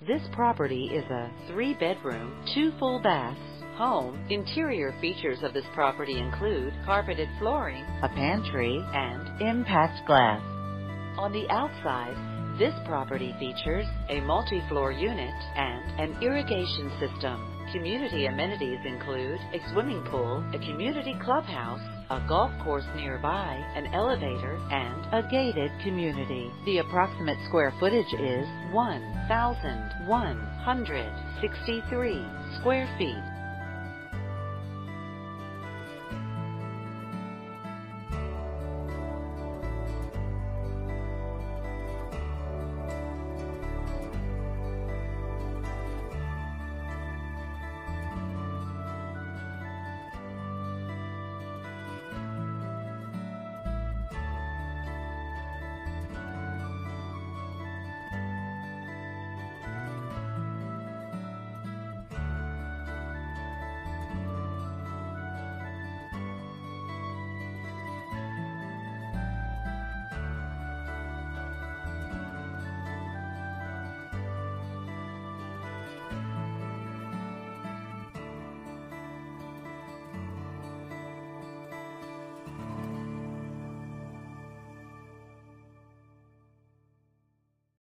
This property is a three bedroom, two full baths home. Interior features of this property include carpeted flooring, a pantry, and impact glass. On the outside, this property features a multi-floor unit and an irrigation system. Community amenities include a swimming pool, a community clubhouse, a golf course nearby, an elevator, and a gated community. The approximate square footage is 1,163 square feet.